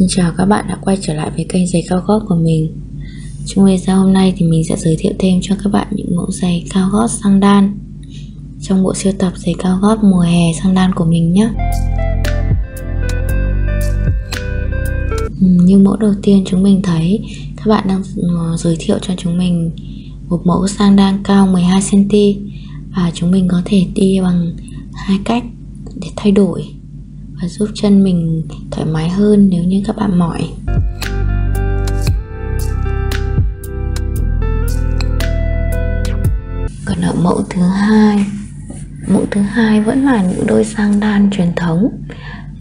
Xin chào các bạn đã quay trở lại với kênh giày cao gót của mình. Trong video hôm nay thì mình sẽ giới thiệu thêm cho các bạn những mẫu giày cao gót sang đan. Trong bộ siêu tập giày cao gót mùa hè sang đan của mình nhé. Như mẫu đầu tiên chúng mình thấy, Các bạn đang ờ, giới thiệu cho chúng mình một mẫu sang đan cao 12cm Và chúng mình có thể đi bằng hai cách để thay đổi và giúp chân mình thoải mái hơn nếu như các bạn mỏi. Còn ở mẫu thứ hai mẫu thứ hai vẫn là những đôi sang đan truyền thống.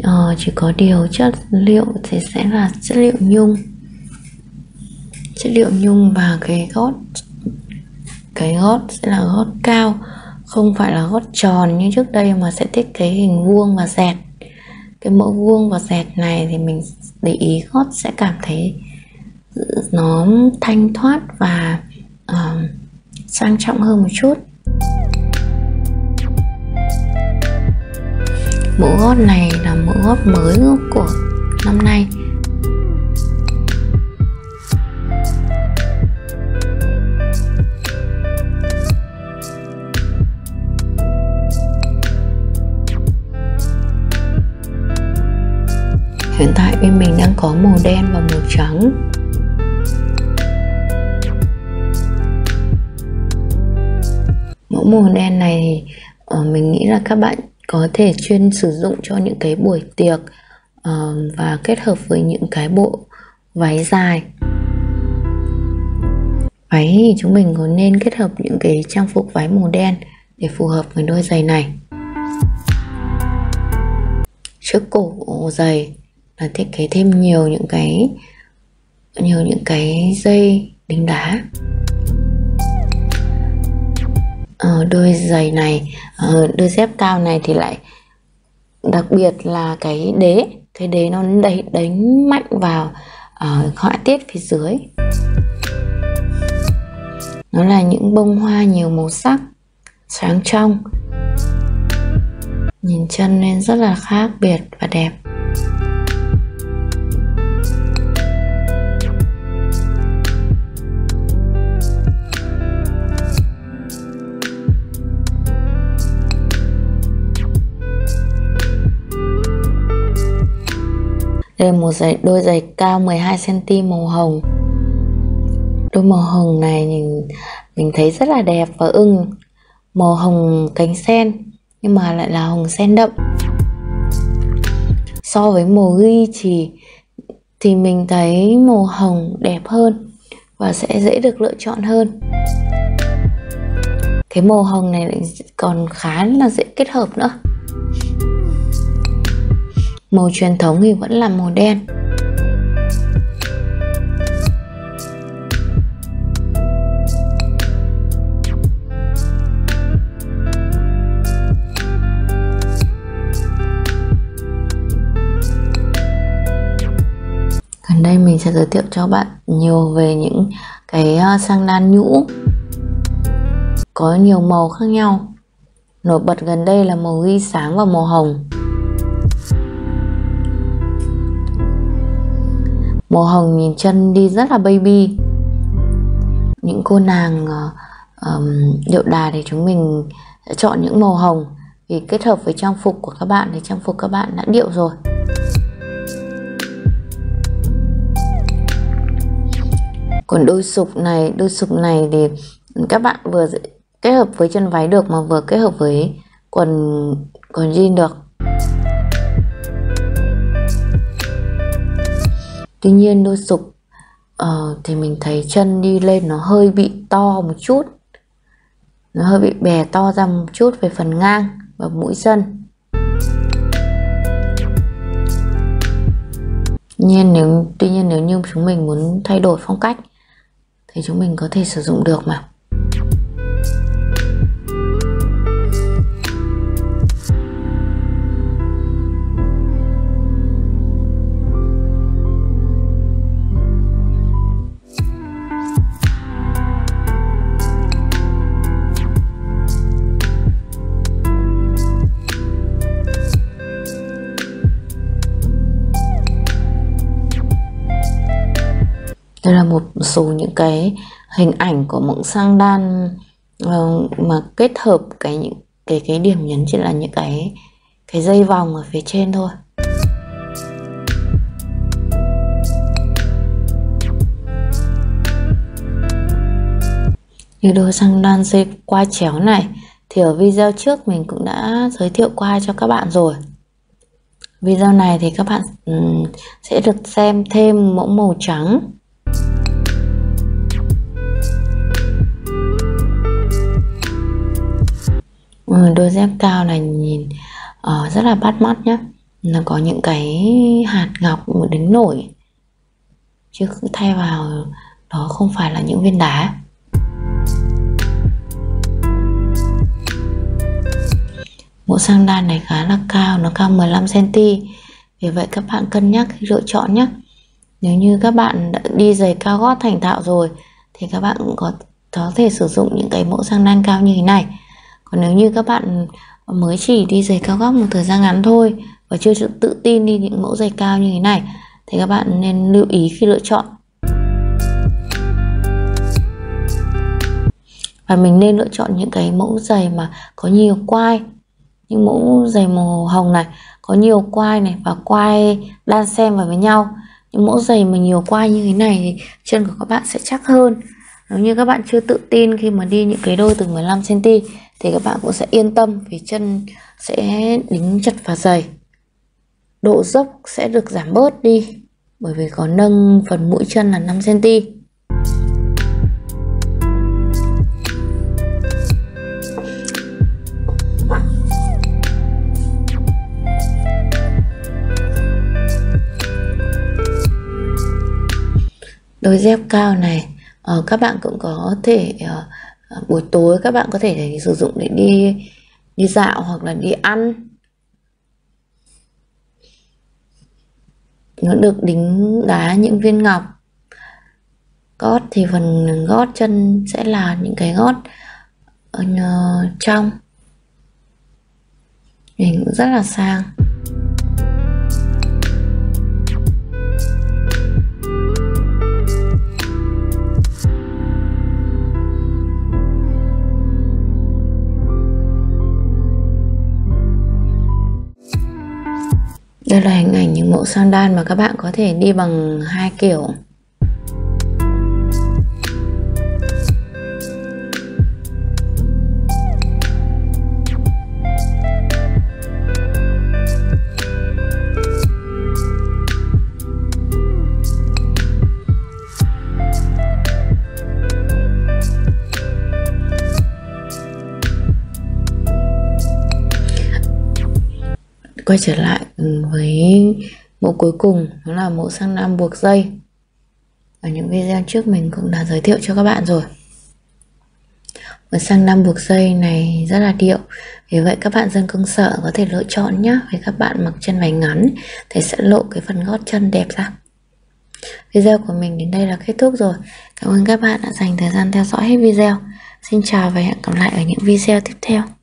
Ờ, chỉ có điều chất liệu thì sẽ là chất liệu nhung. Chất liệu nhung và cái gót cái gót sẽ là gót cao không phải là gót tròn như trước đây mà sẽ thiết kế hình vuông và dẹt cái mẫu vuông và dẹt này thì mình để ý gót sẽ cảm thấy nó thanh thoát và uh, sang trọng hơn một chút. Mẫu gót này là mẫu gót mới của năm nay. Có màu đen và màu trắng. Mẫu màu đen này ờ, mình nghĩ là các bạn có thể chuyên sử dụng cho những cái buổi tiệc ờ, và kết hợp với những cái bộ váy dài. Váy thì chúng mình có nên kết hợp những cái trang phục váy màu đen để phù hợp với đôi giày này. Trước cổ giày là thiết kế thêm nhiều những cái nhiều những cái dây đính đá. Ờ, đôi giày này ờ, đôi dép cao này thì lại đặc biệt là cái đế. Cái đế nó đánh đánh mạnh vào uh, họa tiết phía dưới. Nó là những bông hoa nhiều màu sắc sáng trong. Nhìn chân nên rất là khác biệt và đẹp. Đây là một giày, đôi giày cao 12cm màu hồng. Đôi màu hồng này nhìn, mình thấy rất là đẹp và ưng. Màu hồng cánh sen Nhưng mà lại là hồng sen đậm. So với màu ghi chỉ Thì mình thấy màu hồng đẹp hơn Và sẽ dễ được lựa chọn hơn. Cái màu hồng này còn khá là dễ kết hợp nữa. Màu truyền thống thì vẫn là màu đen. Gần đây mình sẽ giới thiệu cho bạn nhiều về những cái ờ, sang đan nhũ. Có nhiều màu khác nhau. Nổi bật gần đây là màu ghi sáng và màu hồng. Màu hồng nhìn chân đi rất là baby. Những cô nàng um, điệu đà thì chúng mình sẽ chọn những màu hồng. Vì kết hợp với trang phục của các bạn thì trang phục các bạn đã điệu rồi. Còn đôi sục này đôi sục này thì các bạn vừa kết hợp với chân váy được mà vừa kết hợp với quần quần jean được. Tuy nhiên đôi sụp uh, ờ, thì mình thấy chân đi lên nó hơi bị to một chút. Nó hơi bị bè to ra một chút về phần ngang và mũi chân. Nhiên nếu tuy nhiên nếu như chúng mình muốn thay đổi phong cách thì chúng mình có thể sử dụng được mà. Đây là một số những cái hình ảnh của mộng sang đan uh, mà kết hợp cái những cái cái điểm nhấn chỉ là những cái cái dây vòng ở phía trên thôi. Như đôi sang đan dây qua chéo này thì ở video trước mình cũng đã giới thiệu qua cho các bạn rồi. Video này thì các bạn sẽ được xem thêm mẫu màu trắng ừ, đôi dép cao này nhìn uh, rất là bắt mắt nhé nó có những cái hạt ngọc đứng nổi. Chứ thay vào đó không phải là những viên đá. Mũ sang đan này khá là cao nó cao 15 cm vì vậy các bạn cân nhắc khi lựa chọn nhé nếu như các bạn đã đi giày cao gót thành thạo rồi, thì các bạn cũng có có thể sử dụng những cái mẫu sang đan cao như thế này. Còn nếu như các bạn mới chỉ đi giày cao gót một thời gian ngắn thôi và chưa tự tin đi những mẫu giày cao như thế này, thì các bạn nên lưu ý khi lựa chọn. Và mình nên lựa chọn những cái mẫu giày mà có nhiều quai, những mẫu giày màu hồng này, có nhiều quai này và quai đan xen vào với nhau những mẫu giày mà nhiều quai như thế này thì chân của các bạn sẽ chắc hơn. Nếu như các bạn chưa tự tin khi mà đi những cái đôi từ 15 cm thì các bạn cũng sẽ yên tâm vì chân sẽ đính chặt vào giày. Độ dốc sẽ được giảm bớt đi, bởi vì có nâng phần mũi chân là 5 cm đôi dép cao này uh, các bạn cũng có thể uh, buổi tối các bạn có thể để sử dụng để đi đi dạo hoặc là đi ăn. Nó được đính đá những viên ngọc. Gót thì phần gót chân sẽ là những cái gót ở trong. Nhìn rất là sang. Đây là hình ảnh những mẫu sandal mà các bạn có thể đi bằng hai kiểu. Quay trở lại ừ, với mẫu cuối cùng, đó là mẫu sang nam buộc dây. Ở những video trước mình cũng đã giới thiệu cho các bạn rồi. Mẫu sang nam buộc dây này rất là điệu. Vì vậy các bạn dân công sở có thể lựa chọn nhé với các bạn mặc chân váy ngắn thì sẽ lộ cái phần gót chân đẹp ra. Video của mình đến đây là kết thúc rồi. Cảm ơn các bạn đã dành thời gian theo dõi hết video. Xin chào và hẹn gặp lại ở những video tiếp theo.